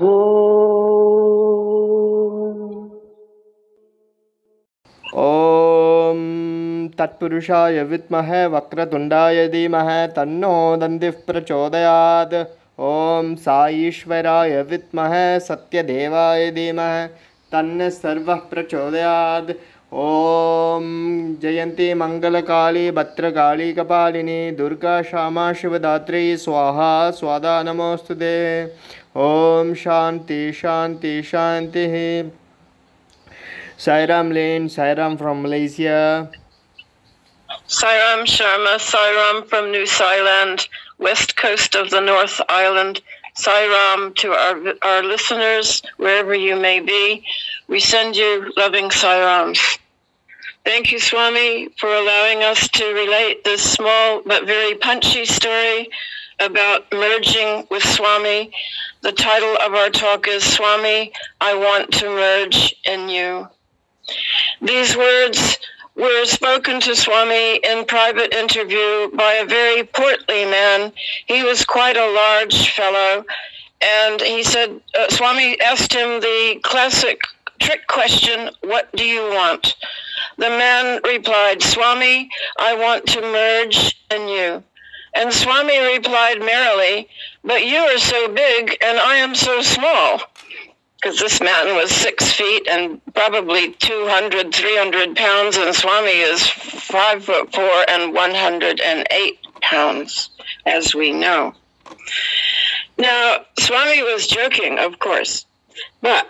ॐ तत्पुरुषाय विद्महे वक्रतुण्डाय धीमहि तन्नो दन्तिः प्रचोदयात्। ॐ साईश्वराय विद्महे सत्यदेवाय धीमहि तन्न सर्वः प्रचोदयात् ॐ जयन्ती मङ्गलकाली भद्रकाली कपालिनी दुर्गा क्षमा शिवदात्री स्वाहा स्वादा नमोऽस्तु ते ॐ शान्ति शान्ति शान्तिः Sairam Lane, Sairam from Malaysia. Sairam Sharma, Sairam from New Thailand, west coast of the North Island. Sairam to our, our listeners, wherever you may be. We send you loving Sairams. Thank you, Swami, for allowing us to relate this small but very punchy story about merging with Swami. The title of our talk is Swami, I Want to Merge in You. These words were spoken to Swami in private interview by a very portly man. He was quite a large fellow. And he said, uh, Swami asked him the classic trick question, What do you want? The man replied, Swami, I want to merge in you. And Swami replied merrily, But you are so big and I am so small because this man was six feet and probably 200, 300 pounds, and Swami is five foot four and 108 pounds, as we know. Now, Swami was joking, of course, but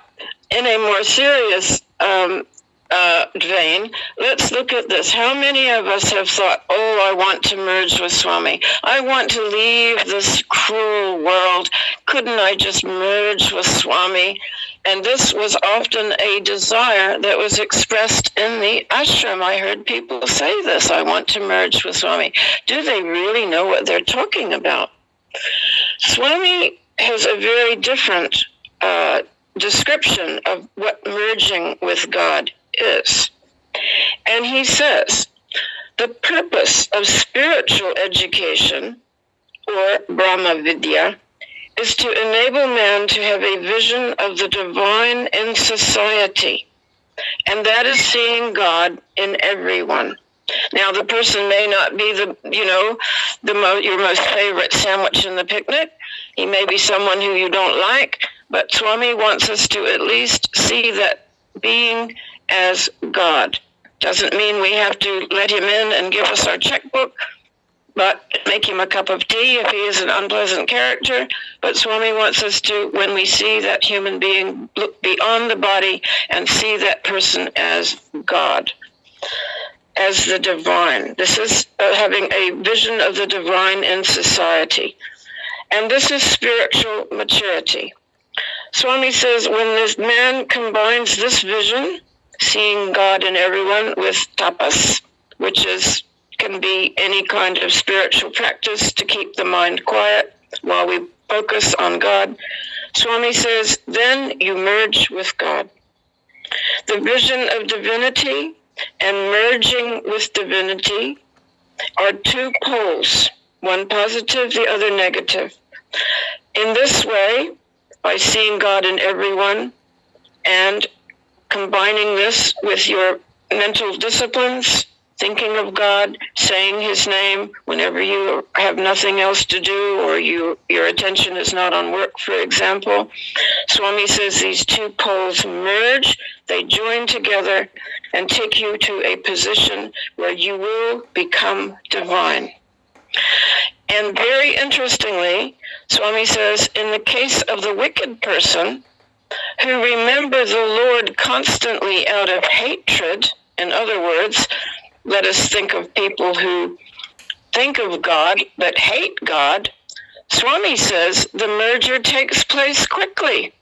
in a more serious um, uh, vein, let's look at this. How many of us have thought, oh, I want to merge with Swami? I want to leave this cruel world. Couldn't I just merge with Swami? And this was often a desire that was expressed in the ashram. I heard people say this I want to merge with Swami. Do they really know what they're talking about? Swami has a very different uh, description of what merging with God is. And he says the purpose of spiritual education, or Brahma Vidya, is to enable man to have a vision of the divine in society. And that is seeing God in everyone. Now, the person may not be the, you know, the mo- your most favorite sandwich in the picnic. He may be someone who you don't like, but Swami wants us to at least see that being as God. Doesn't mean we have to let him in and give us our checkbook, but make him a cup of tea if he is an unpleasant character. But Swami wants us to, when we see that human being, look beyond the body and see that person as God, as the divine. This is uh, having a vision of the divine in society. And this is spiritual maturity. Swami says when this man combines this vision, seeing God in everyone, with tapas, which is can be any kind of spiritual practice to keep the mind quiet while we focus on God. Swami says, then you merge with God. The vision of divinity and merging with divinity are two poles, one positive, the other negative. In this way, by seeing God in everyone and combining this with your mental disciplines, thinking of God, saying his name whenever you have nothing else to do or you your attention is not on work, for example. Swami says these two poles merge, they join together and take you to a position where you will become divine. And very interestingly, Swami says, in the case of the wicked person who remember the Lord constantly out of hatred, in other words, let us think of people who think of God but hate God. Swami says the merger takes place quickly,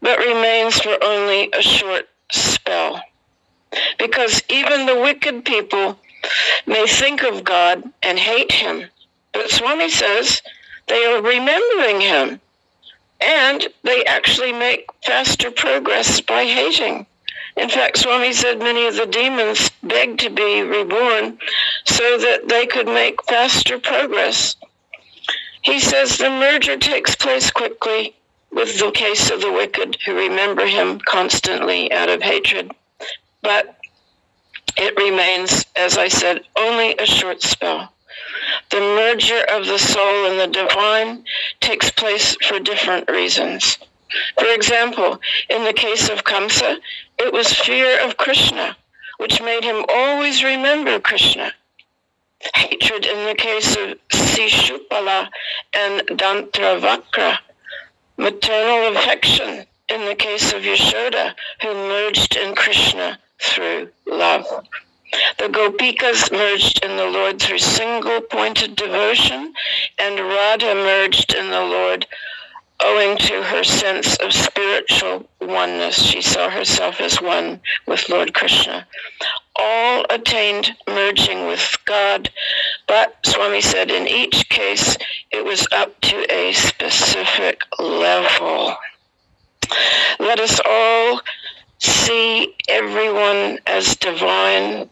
but remains for only a short spell. Because even the wicked people may think of God and hate him, but Swami says they are remembering him and they actually make faster progress by hating. In fact, Swami said many of the demons begged to be reborn so that they could make faster progress. He says the merger takes place quickly, with the case of the wicked who remember him constantly out of hatred. But it remains, as I said, only a short spell. The merger of the soul and the divine takes place for different reasons. For example, in the case of Kamsa, it was fear of Krishna, which made him always remember Krishna. Hatred in the case of Sishupala and Dantravakra. Maternal affection in the case of Yashoda, who merged in Krishna through love. The Gopikas merged in the Lord through single pointed devotion, and Radha merged in the Lord owing to her sense of spiritual oneness. She saw herself as one with Lord Krishna. All attained merging with God, but Swami said in each case it was up to a specific level. Let us all see everyone as divine.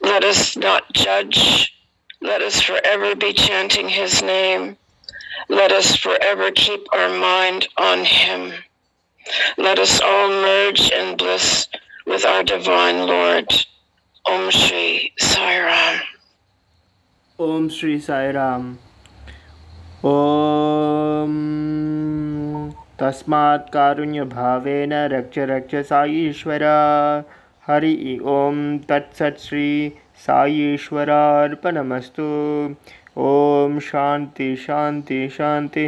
Let us not judge. Let us forever be chanting his name. Let us forever keep our mind on him. Let us all merge in bliss with our divine Lord. Om Shri Sai Ram. Om Shri Sai Ram. ॐ तस्मात् कारुण्यभावेन रक्ष रक्ष साईश्वर हरि ओम तत्सत श्री साई ओम शांति शांति शांति।